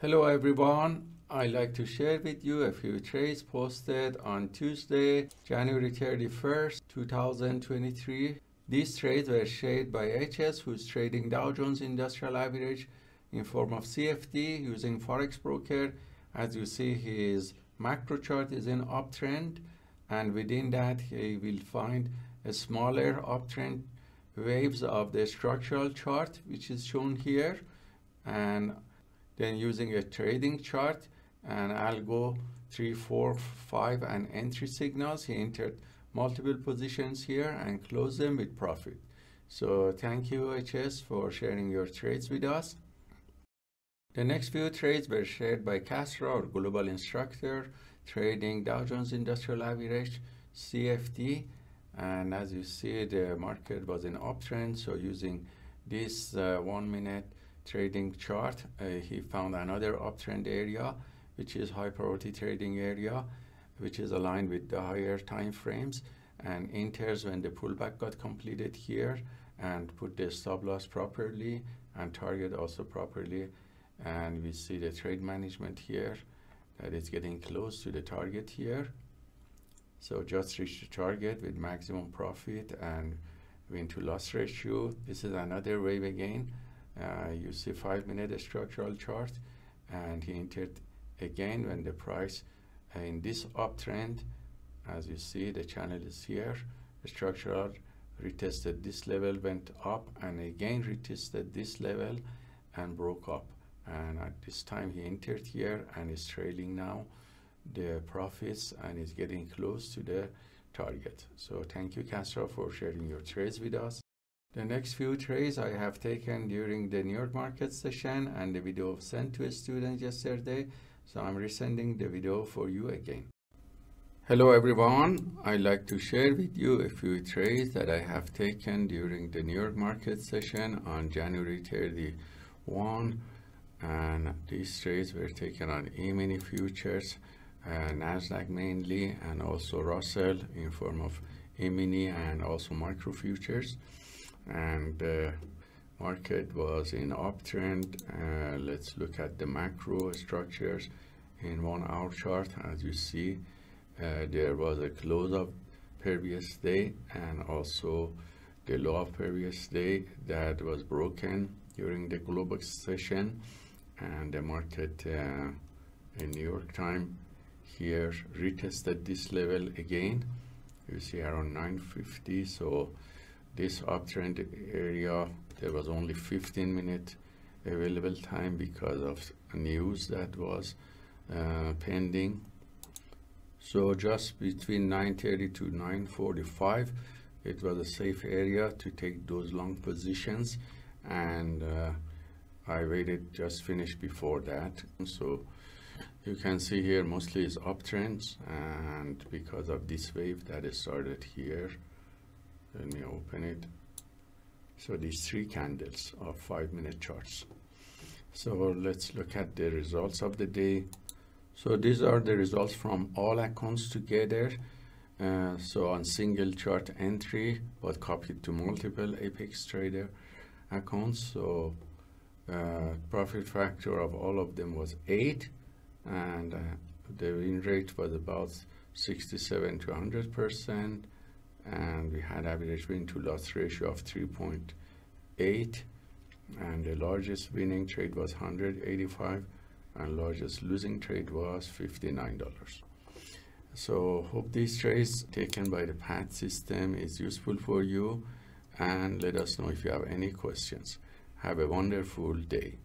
Hello everyone. I'd like to share with you a few trades posted on Tuesday, January 31st, 2023. These trades were shared by HS, who's trading Dow Jones Industrial Average in form of CFD using Forex Broker. As you see, his macro chart is in uptrend, and within that, he will find a smaller uptrend waves of the structural chart, which is shown here. And then using a trading chart and I'll go three, four, five, and entry signals. He entered multiple positions here and closed them with profit. So thank you HS for sharing your trades with us. The next few trades were shared by Castro, our global instructor, trading Dow Jones Industrial Average, CFD, and as you see, the market was in uptrend. So using this uh, one minute trading chart, uh, he found another uptrend area, which is high priority trading area, which is aligned with the higher time frames and enters when the pullback got completed here and put the stop loss properly and target also properly. And we see the trade management here that is getting close to the target here. So just reach the target with maximum profit and win to loss ratio. This is another wave again uh, you see five minute structural chart and he entered again when the price uh, in this uptrend as you see the channel is here. Structural retested this level went up and again retested this level and broke up. And at this time he entered here and is trailing now the profits and is getting close to the target. So thank you Castro for sharing your trades with us the next few trades I have taken during the New York market session and the video sent to a student yesterday. So I'm resending the video for you again. Hello everyone. I'd like to share with you a few trades that I have taken during the New York market session on January 31. And these trades were taken on E-mini futures, uh, NASDAQ mainly, and also Russell in form of E-mini and also micro futures and the market was in uptrend. Uh, let's look at the macro structures in one hour chart. As you see, uh, there was a close of previous day and also the low of previous day that was broken during the global session and the market uh, in New York time here retested this level again you see around 950 so this uptrend area there was only 15 minute available time because of news that was uh, pending. So just between 9.30 to 9.45 it was a safe area to take those long positions and uh, I waited just finished before that. So you can see here mostly is uptrends and because of this wave that is started here let me open it. So these three candles are five minute charts. So let's look at the results of the day. So these are the results from all accounts together. Uh, so on single chart entry but copied to multiple apex trader accounts. So uh, profit factor of all of them was 8 and uh, the win rate was about 67 to 100 percent and we had average win to loss ratio of 3.8 and the largest winning trade was 185 and largest losing trade was $59 so hope these trades taken by the PAAT system is useful for you and let us know if you have any questions. Have a wonderful day